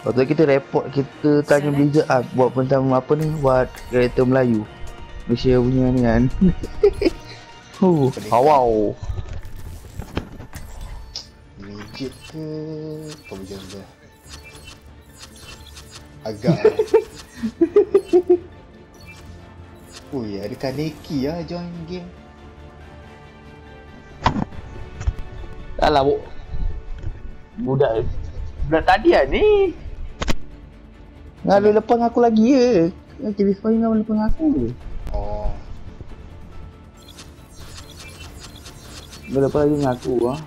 Lepas tu kita report kita tanya Blizzard ah buat pentang apa ni buat kereta Melayu. Malaysia punya ni kan. Huh, wow. Rigid ke Kau berjalan je Agak Ui ada Kaneki lah join game Dah lah bu. Budak Budak tadi lah ni. Ngadu lepas aku lagi ya. Jadi sepanjang ngadu lepas aku je. Oh Dia lepas lagi dengan aku ah.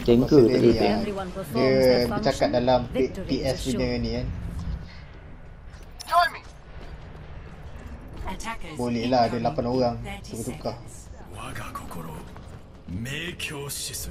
Jengkel Maksud dia tadi ni, tu. ah, Everyone performs Dia their bercakap function. dalam P- Victory PS is punya assured. ni kan Join me. Boleh lah ada 8 orang Tukar-tukar 我が心明鏡止水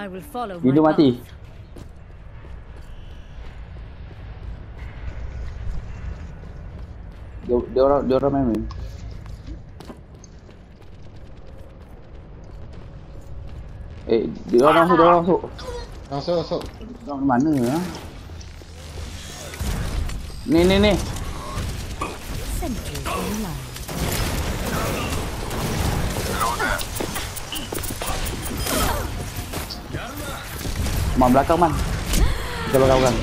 I will follow my Video mati. path. Dia, dia orang dia orang main. Eh, dia orang masuk, dia orang masuk. Masuk masuk Dia orang mana ah? Ni ni ni. Sentry online. Man belakang man. Kita belakang belakang.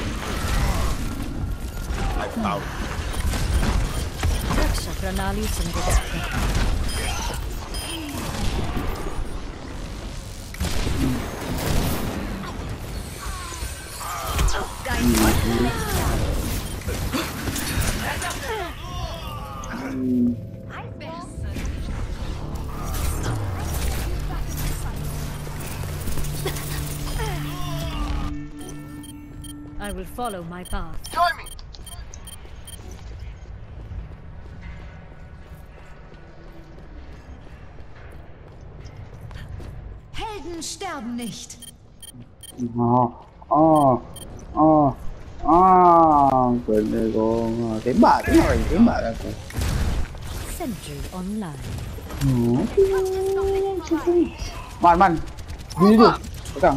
Sangita. I will follow my path. Join me. Helden sterben nicht. Oh. Oh. Oh. Ah, kena kau. Ah, Tembak tembak lagi, tembak kan aku. Sentry online. Hmm. Man, man. Ni tu. Belakang.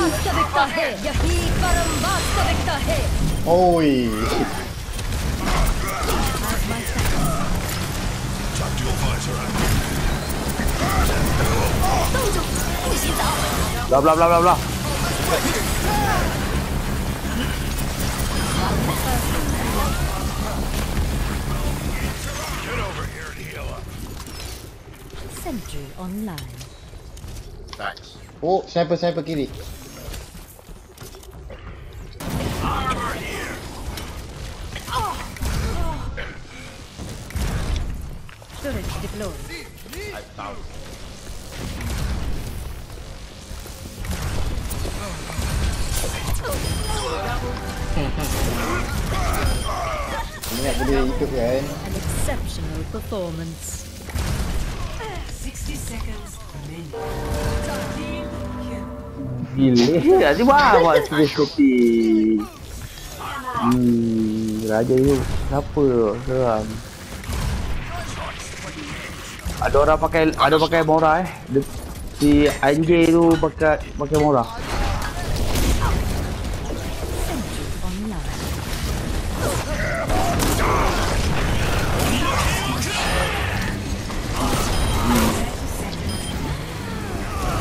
वास्तविकता है यही परम वास्तविकता है Oi Blah blah blah blah blah. Sentry online. Thanks. Oh sniper sniper kiri I found Ingat boleh hidup kan An exceptional performance. 60 seconds remaining. Gila. Nanti buat space kopi. Hmm, raja tu siapa? Seram. Ada orang pakai ada pakai Mora eh. Si Anjay tu pakai pakai Mora.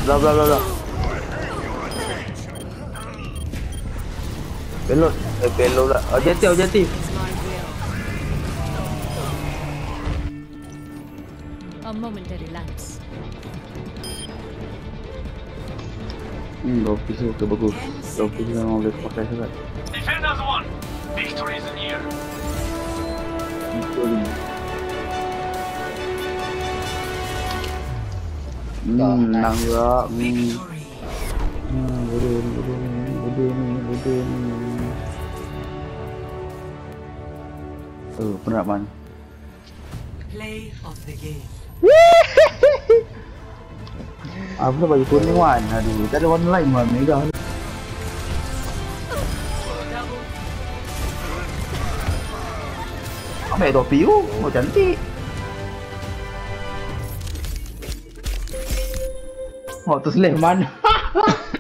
Blah blah blah blah. Pelot. Eh, lah. Objektif, objektif. A momentary lapse. Is. Defenders won. Victory is near. Hmm, nang. Hmm. Hmm, bodoh, Play of the game. Apa dah bagi kuning wan? Aduh, tak ada warna lain wan. Merah. Ambil topi tu. Oh, cantik. Oh, tu slave mana?